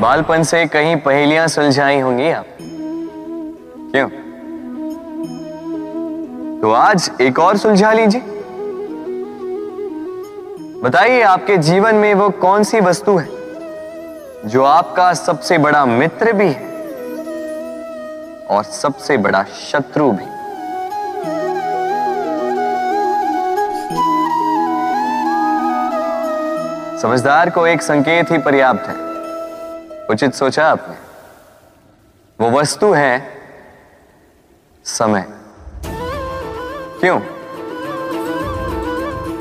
बालपन से कहीं पहेलियाँ सुलझाई होंगी आप। क्यों? तो आज एक और सुलझा लीजिए। बताइए आपके जीवन में वो कौन सी वस्तु है, जो आपका सबसे बड़ा मित्र भी है और सबसे बड़ा शत्रु भी। समझदार को एक संकेत ही पर्याप्त है। उचित सोचा आपने? वो वस्तु है समय। क्यों?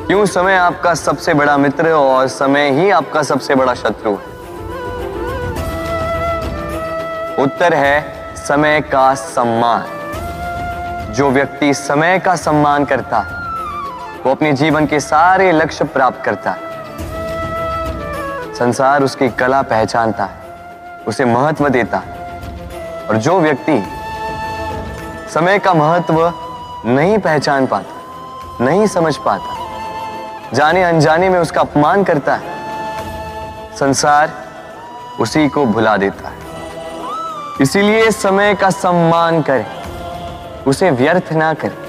क्यों समय आपका सबसे बड़ा मित्र और समय ही आपका सबसे बड़ा शत्रु है? उत्तर है, समय का सम्मान। जो व्यक्ति समय का सम्मान करता है, वो अपने जीवन के सारे लक्ष्य प्राप्त करता है। संसार उसकी कला पहचानता है। उसे महत्व देता। है और जो व्यक्ति समय का महत्व नहीं पहचान पाता, नहीं समझ पाता, जाने अनजाने में उसका अपमान करता है, संसार उसी को भुला देता है। इसीलिए समय का सम्मान करें, उसे व्यर्थ ना करें।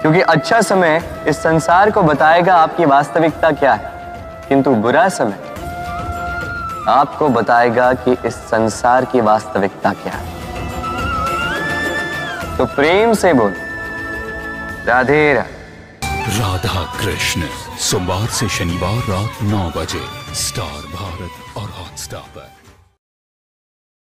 क्योंकि अच्छा समय इस संसार को बताएगा आपकी वास्तविकता क्या है, किंतु बुरा समय आपको बताएगा कि इस संसार की वास्तविकता क्या है। तो प्रेम से बोल। राधे राधे। कृष्ण, सोमवार से शनिवार रात नौ बजे, स्टार भारत और हॉटस्टार पर।